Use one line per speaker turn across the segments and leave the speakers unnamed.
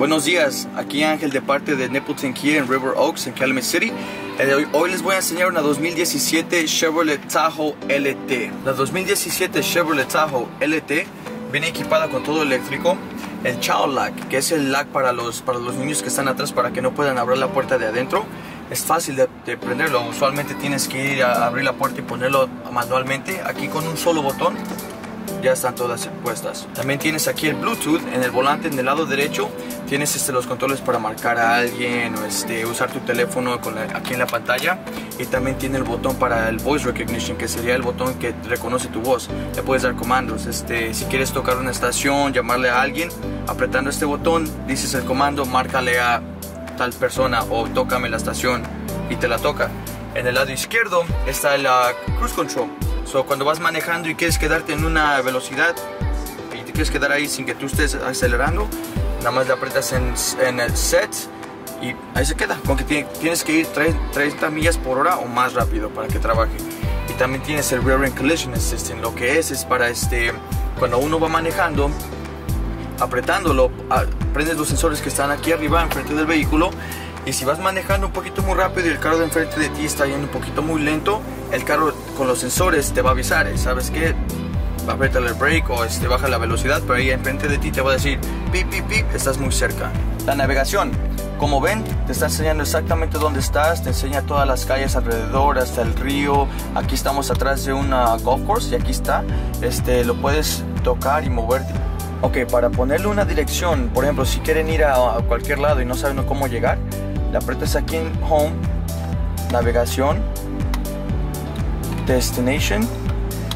Buenos días, aquí Ángel de parte de Nepleton Kia en River Oaks en Calumet City. Hoy les voy a enseñar una 2017 Chevrolet Tahoe LT. La 2017 Chevrolet Tahoe LT viene equipada con todo eléctrico. El Child Lock, que es el lock para los, para los niños que están atrás para que no puedan abrir la puerta de adentro. Es fácil de prenderlo, usualmente tienes que ir a abrir la puerta y ponerlo manualmente. Aquí con un solo botón ya están todas puestas. También tienes aquí el Bluetooth en el volante en el lado derecho. Tienes este, los controles para marcar a alguien o este, usar tu teléfono con aquí en la pantalla. Y también tiene el botón para el Voice Recognition, que sería el botón que reconoce tu voz. Le puedes dar comandos. Este, si quieres tocar una estación, llamarle a alguien, apretando este botón, dices el comando, márcale a tal persona o tócame la estación y te la toca. En el lado izquierdo está la Cruise Control So, cuando vas manejando y quieres quedarte en una velocidad y te quieres quedar ahí sin que tú estés acelerando, nada más le aprietas en, en el set y ahí se queda. Con que tienes que ir 30 millas por hora o más rápido para que trabaje. Y también tienes el Rear End Collision Assistant. Lo que es es para este, cuando uno va manejando, apretándolo, prendes los sensores que están aquí arriba enfrente del vehículo y si vas manejando un poquito muy rápido y el carro de enfrente de ti está yendo un poquito muy lento, el carro con los sensores te va a avisar, ¿eh? ¿sabes qué? Aprieta el brake o este, baja la velocidad, pero ahí enfrente de ti te va a decir, pip, pip, pip, estás muy cerca. La navegación, como ven, te está enseñando exactamente dónde estás, te enseña todas las calles alrededor, hasta el río. Aquí estamos atrás de una golf course y aquí está. Este, lo puedes tocar y moverte. Ok, para ponerle una dirección, por ejemplo, si quieren ir a, a cualquier lado y no saben cómo llegar, le aprietas aquí en Home, Navegación, Destination.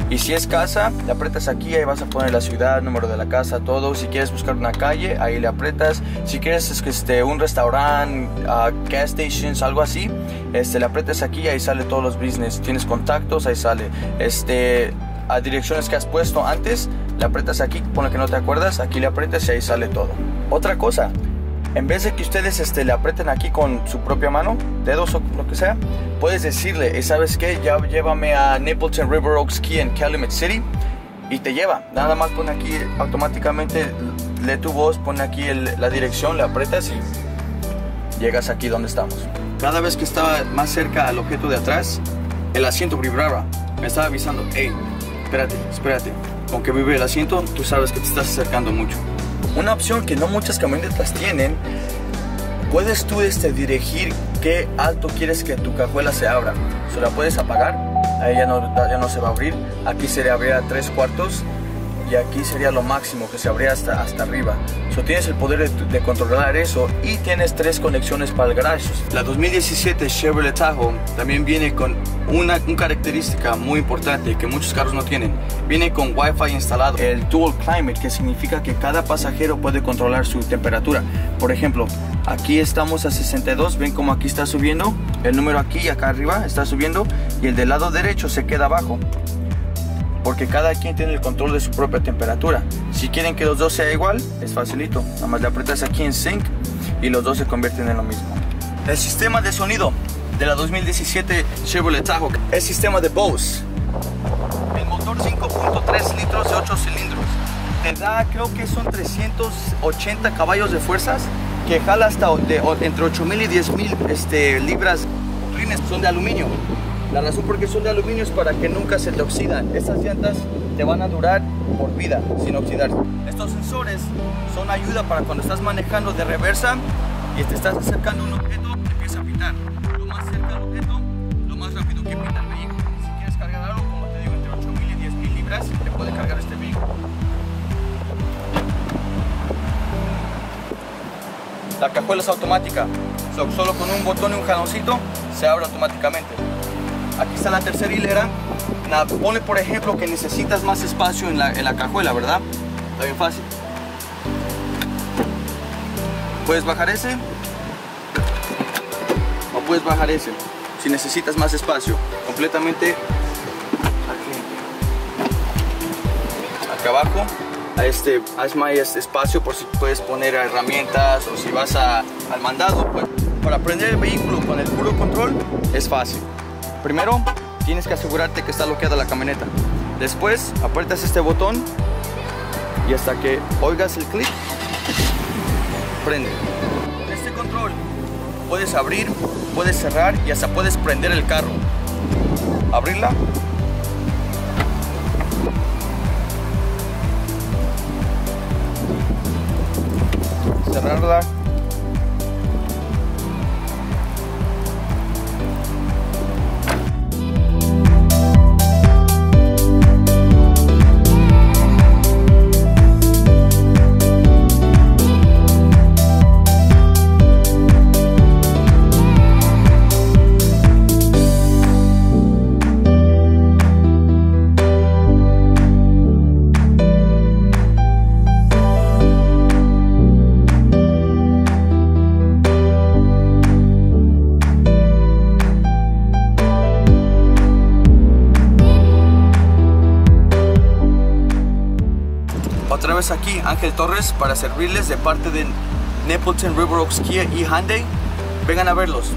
Y si es casa, le aprietas aquí, ahí vas a poner la ciudad, número de la casa, todo. Si quieres buscar una calle, ahí le aprietas. Si quieres este, un restaurante, uh, gas stations, algo así, este, le aprietas aquí, ahí sale todos los business. Tienes contactos, ahí sale. Este, a direcciones que has puesto antes, le aprietas aquí, pone que no te acuerdas, aquí le aprietas y ahí sale todo. Otra cosa, en vez de que ustedes este, le aprieten aquí con su propia mano, dedos o lo que sea, puedes decirle, ¿sabes qué? Ya llévame a Napleton River Oaks Key en Calumet City y te lleva. Nada más pone aquí automáticamente, lee tu voz, pone aquí la dirección, le aprietas y llegas aquí donde estamos. Cada vez que estaba más cerca al objeto de atrás, el asiento vibraba. Me estaba avisando, hey, espérate, espérate. Aunque vibre el asiento, tú sabes que te estás acercando mucho. Una opción que no muchas camionetas tienen, puedes tú este, dirigir qué alto quieres que tu cajuela se abra. Se la puedes apagar, ahí ya no, ya no se va a abrir. Aquí se le abrirá tres cuartos y aquí sería lo máximo que se abría hasta, hasta arriba. So, tienes el poder de, controlar eso y tienes tres conexiones para el garage. La 2017 Chevrolet Tahoe también viene con una, una, característica muy importante que muchos carros no tienen. Viene con Wi-Fi instalado, el Dual Climate, que significa que cada pasajero puede controlar su temperatura. Por ejemplo, aquí estamos a 62, ven como aquí está subiendo, el número aquí y acá arriba está subiendo y el del lado derecho se queda abajo porque cada quien tiene el control de su propia temperatura. Si quieren que los dos sea igual, es facilito. Nada más le aprietas aquí en Sync y los dos se convierten en lo mismo. El sistema de sonido de la 2017 Chevrolet Tahoe es sistema de Bose. El motor 5.3 litros de 8 cilindros. Te da, creo que son 380 caballos de fuerzas que jala hasta entre 8.000 y 10.000 este, libras. Son de aluminio. La razón por qué son de aluminio es para que nunca se te oxidan. Estas llantas te van a durar por vida sin oxidarse. Estos sensores son ayuda para cuando estás manejando de reversa y te estás acercando a un objeto, empieza a pitar. Lo más cerca al objeto, lo más rápido que pita el vehículo. Si quieres cargar algo, como te digo, entre 8.000 y 10.000 libras, te puede cargar este vehículo. La cajuela es automática, solo con un botón y un jaloncito se abre automáticamente. Aquí está la tercera hilera. pone por ejemplo que necesitas más espacio en la, en la cajuela, ¿verdad? Está bien fácil. Puedes bajar ese o puedes bajar ese si necesitas más espacio. Completamente aquí. Acá abajo a este, haz más espacio por si puedes poner herramientas o si vas al mandado. Pues, para prender el vehículo con el puro control es fácil. Primero, tienes que asegurarte que está bloqueada la camioneta. Después, aprietas este botón y hasta que oigas el clic, prende. Con este control puedes abrir, puedes cerrar y hasta puedes prender el carro. Abrirla. Otra vez aquí Ángel Torres para servirles de parte de Nepleton River Oaks Kia y Hyundai. Vengan a verlos.